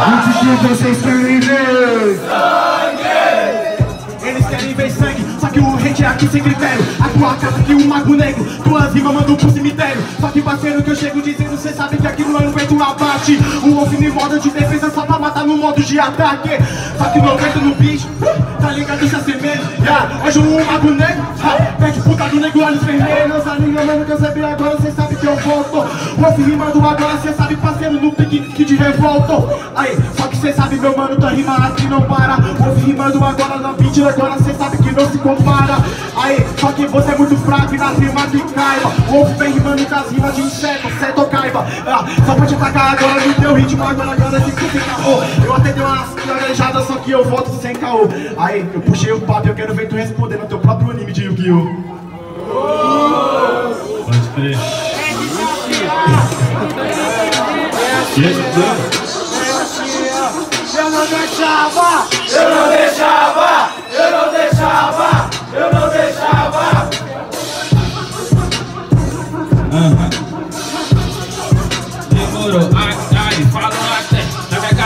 O que vocês querem sem critério. A tua casa que um mago negro, tuas rimas mandam pro cemitério. Só que parceiro que eu chego dizendo, cê sabe que aqui no peito abate. O wolf me moda de defesa só pra matar no modo de ataque. Só que não aguento no bicho, tá ligado, se assemelha. Yeah. Hoje um mago negro, ha, pede puta do negro, olhos vermelhos. A linha mano que eu sempre agora, cê sabe que eu volto. Wolf rimando agora, cê sabe parceiro, no pique que de revolta. Aí, só que cê sabe meu mano, tua rima aqui não para. Wolf rimando agora na beat, agora cê sabe que não se compara Aí, só que você é muito fraco e nas rimas que caiba Wolf vem rimando com as rimas de inseto, cê caiba ah, Só pode atacar agora no teu ritmo, agora agora que você caô Eu até dei umas só que eu volto sem caô Aí, eu puxei o papo, eu quero ver tu responder no teu próprio anime de Yu-Gi-Oh! Pode crer. Eu não deixava, eu não deixava,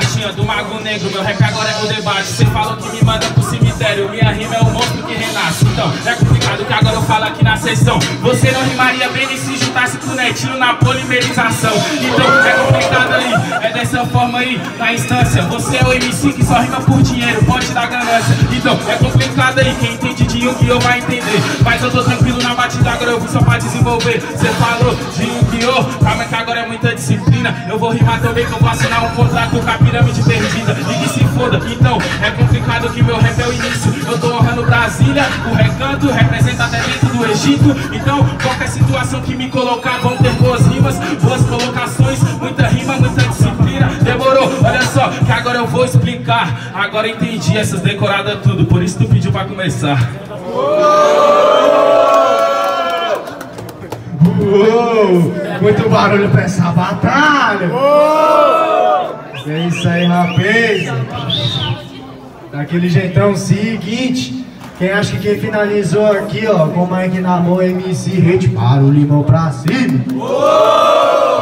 caixinha do Mago Negro. Meu rap agora é o debate. Cê falou que me manda pro cemitério. Minha rima é o monstro que renasce. Então, é complicado que agora eu falo aqui na sessão. Você não rimaria bem nem se juntasse com netinho na polimerização. Então, é complicado aí. É dessa forma aí, na instância. Você é o MC que só rima por dinheiro, pode dar ganância. Então, é complicado aí. Quem entende de Yu-Gi-Oh! vai entender. Mas eu tô tranquilo na batida, agora eu vim só pra desenvolver. Cê falou de Yu-Gi-Oh! Calma que agora é muita disciplina. Eu vou rimar também que eu vou assinar um contrato com a pirâmide perdida. E que se foda. Então, é complicado que meu rap é o início. Eu tô honrando Brasília, o recanto representa até dentro do Egito. Então, qualquer situação que me colocar, vão ter boas rimas, boas colocações, muita rima, muita disciplina. Demorou, olha só, que agora eu vou explicar. Agora entendi essas decoradas tudo, por isso tu pediu pra começar. Uou, muito barulho pra essa batalha! É isso aí, rapaz! Daquele jeitão seguinte, quem acha que quem finalizou aqui, ó, com o Mike na mão, MC Hate, para o limão pra cima!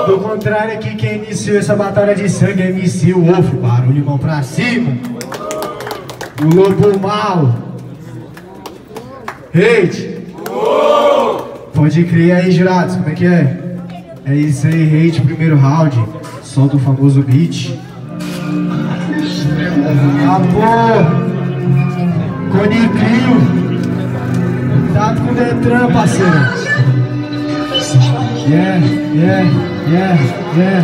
Do contrário aqui, quem iniciou essa batalha de sangue é MC Wolf, para o limão pra cima! O lobo mal! Hate! Pode crer aí, jurados, como é que é? É isso aí, hate, primeiro round. Solta o famoso beat. Amor! Cone Crio! Cuidado com o Detran, parceiro! Yeah, yeah, yeah, yeah.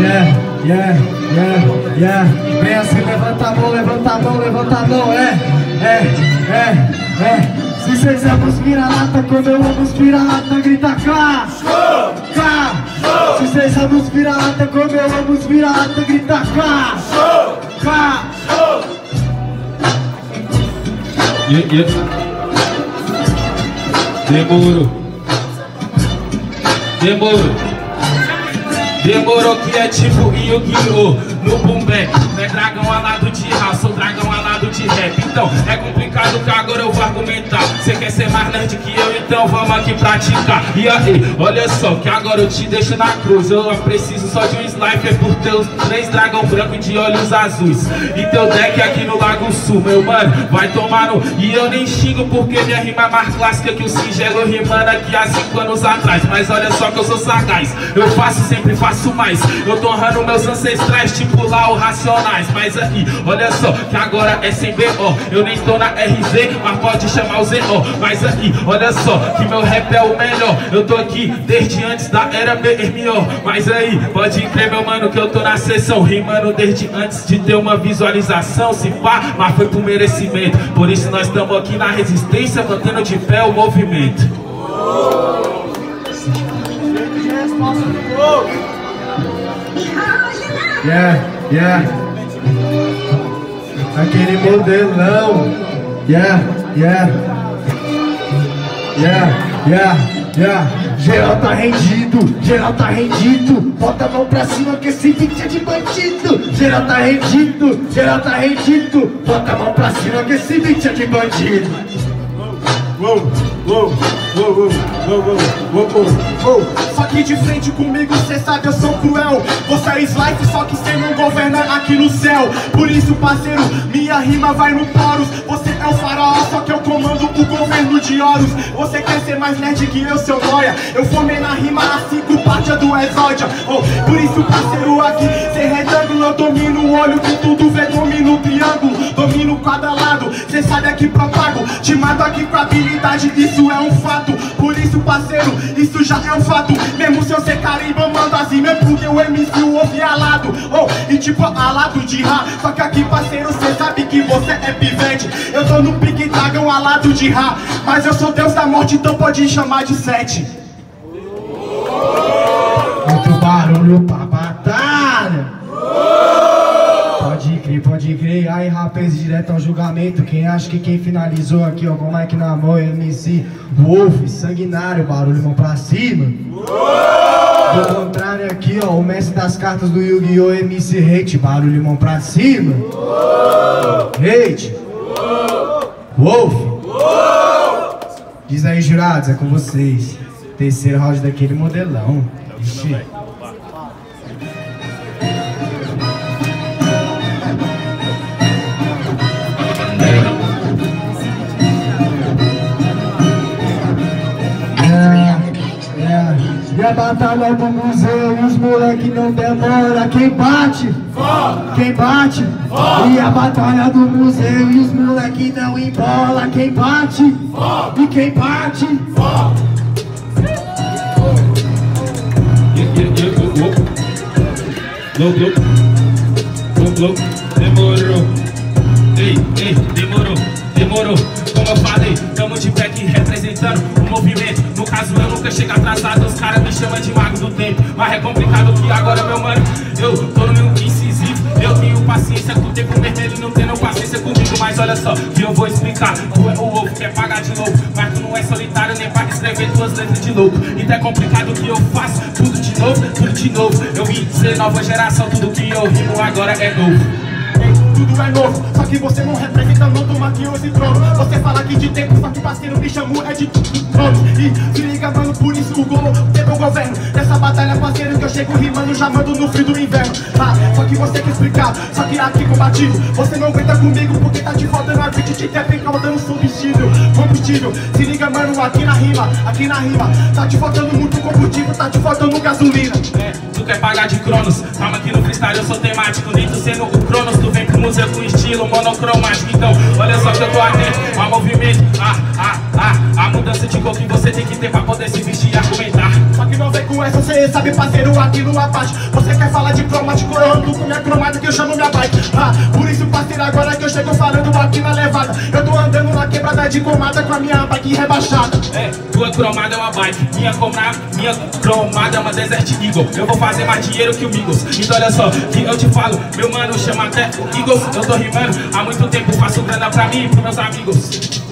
Yeah, yeah, yeah, yeah. Vem assim, levanta a mão, levanta a mão, levanta a mão, é, é, é, é. Se vocês amam os vira-lata, quando eu amo os vira-lata, grita cá, cá. Se vocês amam os vira-lata, quando eu amo os vira-lata, grita cá, cá. Yeah, yeah. Demorou. Demorou. Demorou que é tipo Yu-Gi-Oh! No boom bap é dragão alado de raça ou dragão alado de rap Então é complicado que agora eu vou argumentar. Cê quer ser mais nerd que eu, então vamos aqui praticar. E aí, olha só, que agora eu te deixo na cruz. Eu preciso só de um sniper por teus três dragão branco de olhos azuis. E teu deck aqui no Lago Sul, meu mano, vai tomar no... E eu nem xingo porque minha rima é mais clássica que o singelo rimando aqui há cinco anos atrás. Mas olha só que eu sou sagaz, eu faço sempre, faço mais. Eu tô honrando meus ancestrais, tipo lá o Racionais. Mas aí, olha só, que agora é sem BO Eu nem tô na RZ, mas pode chamar o ZO Mas aí, olha só, que meu rap é o melhor. Eu tô aqui desde antes da era BMO Mas aí, pode crer meu mano que eu tô na sessão Rimando desde antes de ter uma visualização Se pá, mas foi por merecimento. Por isso nós estamos aqui na resistência Mantendo de pé o movimento. Yeah, yeah. Aquele modelão. Yeah, yeah. Yeah, yeah, yeah. Geral tá rendido, geral tá rendido. Bota a mão pra cima que esse beat é de bandido. Geral tá rendido, geral tá rendido. Bota a mão pra cima que esse beat é de bandido. Uou, uou, uou, uou, uou, uou, uou. Só que de frente comigo cê sabe eu sou cruel. Você é slice, só que cê não governa aqui no céu. Por isso parceiro, minha rima vai no poros. Você é o faraó, só que eu comando o governo de Horus. Você quer ser mais nerd que eu, seu noia Eu formei na rima a cinco parte do exódia oh, Por isso parceiro aqui, cê retângulo Eu domino o olho que tudo vê, domino o triângulo Domino cada lado, cê sabe aqui propago Te mato aqui com habilidade, isso é um fato. Por isso parceiro, isso já é um fato. Mesmo se eu ser carimba, mando assim Mesmo porque o MC o ouve alado. Oh, E tipo alado de ra Só que aqui parceiro, cê sabe que você é pivete. Eu tô no pique dragão alado de ra Mas eu sou deus da morte, então pode chamar de sete Muito barulho pra batalha. Pode crer, pode crer. Aí, rapaz, direto ao julgamento. Quem acha que quem finalizou aqui, ó, com Mike na mão, MC Wolf, sanguinário, barulho, mão pra cima. Do contrário aqui, ó, o mestre das cartas do Yu-Gi-Oh! MC Hate, barulho, mão pra cima. Hate. Wolf. Diz aí, jurados, é com vocês. Terceiro round daquele modelão. Ixi. É, é. E a batalha do museu e os moleque não demora Quem bate? Quem bate? E a batalha do museu e os moleque não embola Quem bate? E quem bate? Glow, glow. Glow, glow. Demorou. Ei, ei, demorou, demorou. Como eu falei, tamo de pé aqui representando o movimento. No caso, eu nunca chego atrasado, os caras me chamam de mago do tempo. Mas é complicado que agora, meu mano, eu tô no meu incisivo. Eu tenho paciência com o tempo vermelho, não tendo paciência comigo. Mas olha só, que eu vou explicar. Tu é o ovo, quer pagar de novo. Mas é solitário nem pra escrever tuas letras de louco. Então é complicado que eu faço tudo de novo, tudo de novo. Eu vim ser nova geração, tudo que eu rimo agora é novo. Tudo é novo, só que você não representa não toma aqui esse trono Você fala que de tempo, só que parceiro me chamou é de trono E se liga mano, por isso o gol teve o governo Nessa batalha parceiro que eu chego rimando, já mando no frio do inverno Ah, só que você quer explicar, só que aqui combativo Você não aguenta comigo porque tá te faltando a beat de trap incomodando combustível Combustível, se liga mano, aqui na rima, aqui na rima. Tá te faltando muito combustível, tá te faltando gasolina. É, tu quer pagar de Cronos? Calma que no freestyle eu sou temático Nem tu sendo o Cronos, tu vem pro museu com estilo monocromático. Então, olha só que eu tô atento. Ao movimento Ah, ah, ah, a mudança de cor que você tem que ter pra poder se vestir com essa, cê sabe parceiro aqui no abate Você quer falar de cromático, eu ando com minha cromada que eu chamo minha bike. Ah, por isso parceiro agora que eu chego falando aqui na levada. Eu tô andando na quebrada de comada com a minha bike rebaixada. É, tua cromada é uma bike Minha, cromada, minha cromada é uma Desert Eagle. Eu vou fazer mais dinheiro que o Migos. Então olha só, que eu te falo Meu mano chama até Eagles. Eu tô rimando há muito tempo Faço grana pra mim e pros meus amigos.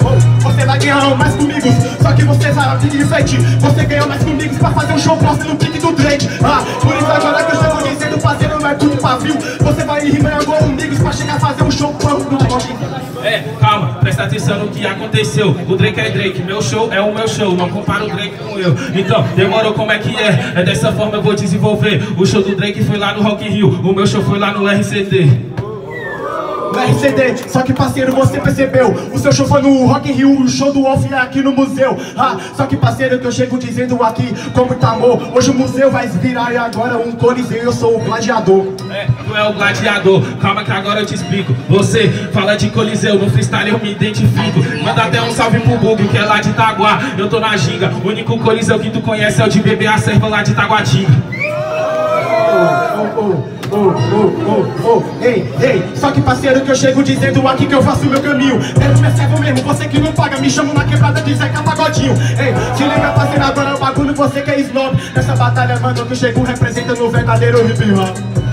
Oh, Você vai ganhar mais comigo, só que você sabe de frente Você ganhou mais comigo pra fazer um show próximo no pique do Drake. Ah, por isso agora que eu chego dizendo parceiro não é tudo pavio. Você vai rimando agora comigo pra chegar a fazer um show próximo no É, calma, presta atenção no que aconteceu. O Drake é Drake, meu show é o meu show Não compara o Drake com eu. Então, demorou como é que é? É dessa forma eu vou desenvolver. O show do Drake foi lá no Rock Rio O meu show foi lá no RCT RCD, só que parceiro você percebeu? O seu show foi no Rock in Rio, o show do Wolf é aqui no museu. Ah, Só que parceiro que eu chego dizendo aqui com muito amor. Hoje o museu vai virar e agora um coliseu eu sou o gladiador. É, tu é o gladiador, calma que agora eu te explico. Você fala de coliseu, no freestyle eu me identifico. Manda até um salve pro Bug, que é lá de Itaguá. Eu tô na ginga, o único coliseu que tu conhece é o de bebê a serva lá de Itaguatinga Oh, oh, oh, oh, oh, oh, ei, ei. Só que parceiro que eu chego dizendo aqui que eu faço meu caminho. Eu me servo mesmo, você que não paga Me chamo na quebrada de Zeca Pagodinho. Ei, se liga parceiro, agora é o bagulho Você que é snob. Nessa batalha, mano, que eu chego representando o verdadeiro hip hop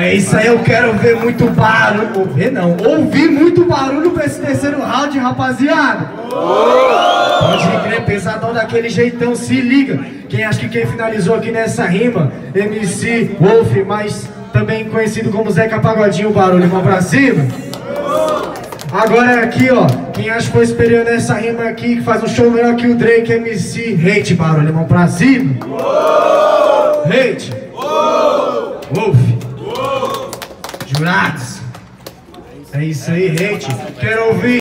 É isso aí, eu quero ver muito barulho. Ver não, ouvir muito barulho pra esse terceiro round, rapaziada. Pode crer, pesadão daquele jeitão, se liga. Quem acha que quem finalizou aqui nessa rima, MC Wolf, mas também conhecido como Zeca Pagodinho, barulho, mão pra cima. Agora é aqui, ó. Quem acha que foi superior nessa rima aqui, que faz um show melhor que o Drake MC. Hate, barulho, mão pra cima. Hate. Wolf. É isso aí, hate. Quero ouvir.